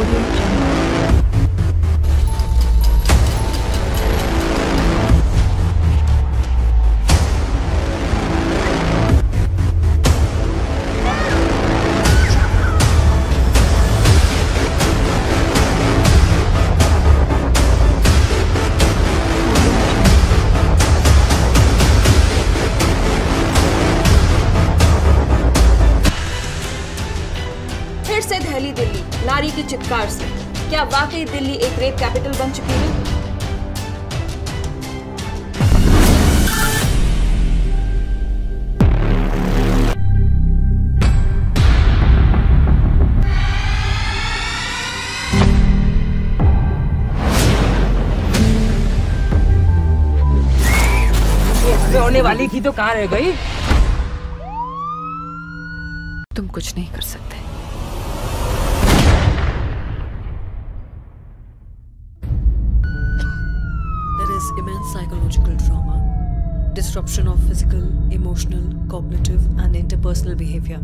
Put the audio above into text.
Audio Jungle. विस्तार से दहली दिल्ली। लारी की चित से। क्या वाकई दिल्ली एक रेप कैपिटल बन चुकी है? होने वाली थी तो कहाँ रह गई? तुम कुछ नहीं कर सकते। Immense psychological trauma, disruption of physical, emotional, cognitive, and interpersonal behavior.